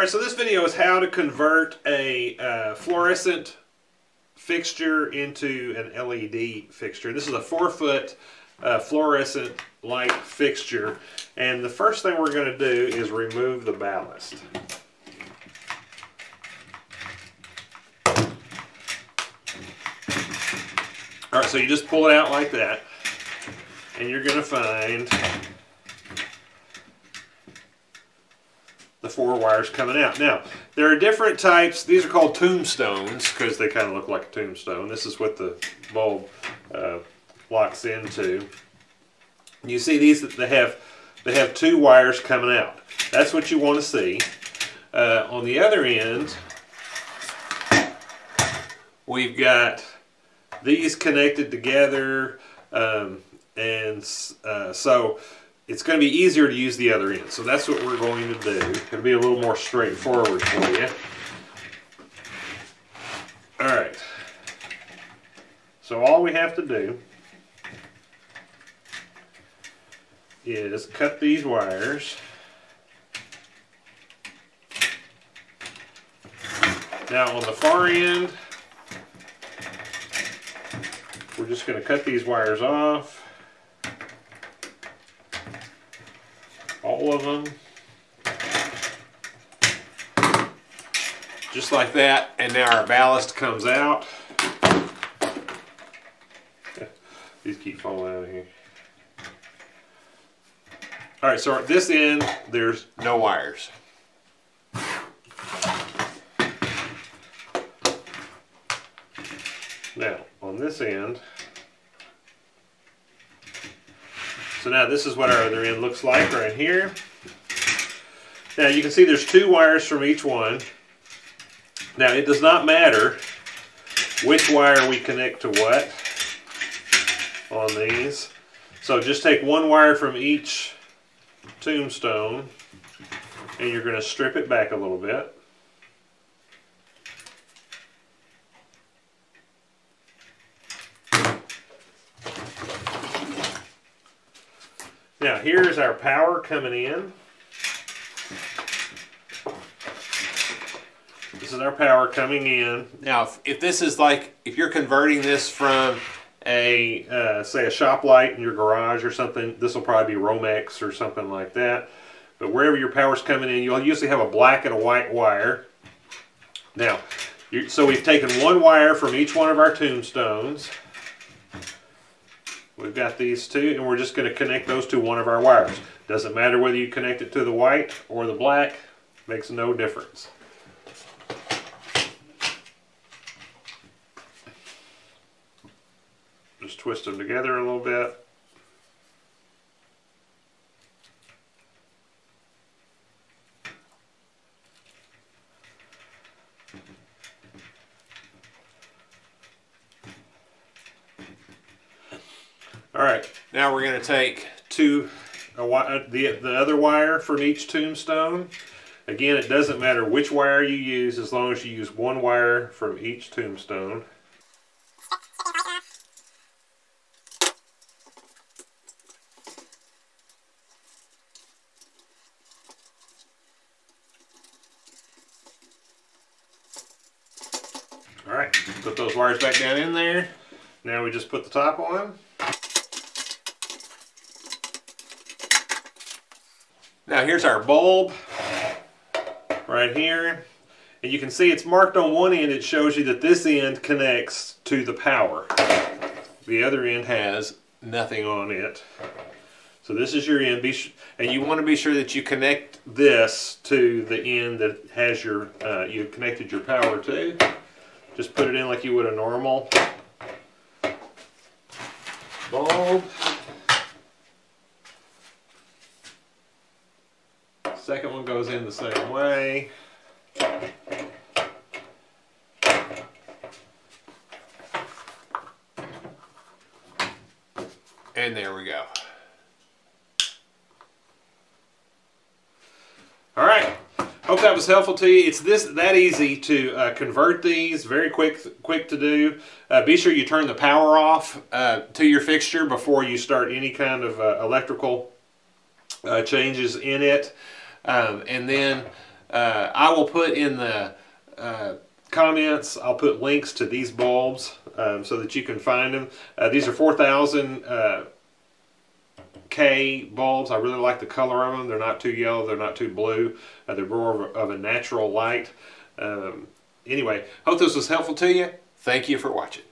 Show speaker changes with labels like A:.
A: All right, so this video is how to convert a uh, fluorescent fixture into an LED fixture. This is a four foot uh, fluorescent light fixture. And the first thing we're going to do is remove the ballast. All right, so you just pull it out like that. And you're going to find four wires coming out. Now, there are different types. These are called tombstones because they kind of look like a tombstone. This is what the bulb uh, locks into. You see these, that they have, they have two wires coming out. That's what you want to see. Uh, on the other end, we've got these connected together um, and uh, so it's going to be easier to use the other end. So that's what we're going to do. It'll be a little more straightforward for you. All right. So all we have to do is cut these wires. Now on the far end, we're just going to cut these wires off. Of them. Just like that, and now our ballast comes out. These keep falling out of here. All right, so at this end, there's no wires. Now, on this end, So now this is what our other end looks like right here. Now you can see there's two wires from each one. Now it does not matter which wire we connect to what on these. So just take one wire from each tombstone and you're going to strip it back a little bit. Now here's our power coming in. This is our power coming in. Now if, if this is like, if you're converting this from a, uh, say a shop light in your garage or something, this will probably be Romex or something like that. But wherever your power's coming in, you'll usually have a black and a white wire. Now, so we've taken one wire from each one of our tombstones. We've got these two, and we're just going to connect those to one of our wires. Doesn't matter whether you connect it to the white or the black, makes no difference. Just twist them together a little bit. All right, now we're going to take two, uh, the, the other wire from each tombstone. Again, it doesn't matter which wire you use as long as you use one wire from each tombstone. All right, put those wires back down in there. Now we just put the top on. Now here's our bulb right here. And you can see it's marked on one end. It shows you that this end connects to the power. The other end has nothing on it. So this is your end. And you want to be sure that you connect this to the end that has your, uh, you connected your power to. Just put it in like you would a normal bulb. Second one goes in the same way. And there we go. All right. Hope that was helpful to you. It's this that easy to uh, convert these. Very quick, quick to do. Uh, be sure you turn the power off uh, to your fixture before you start any kind of uh, electrical uh, changes in it. Um, and then Uh, I will put in the comments, I'll put links to these bulbs um, so that you can find them. These are 4000 uh, K bulbs. I really like the color of them. They're not too yellow, they're not too blue. Uh, they're more of a, of a natural light. Um, anyway, hope this was helpful to you. Thank you for watching.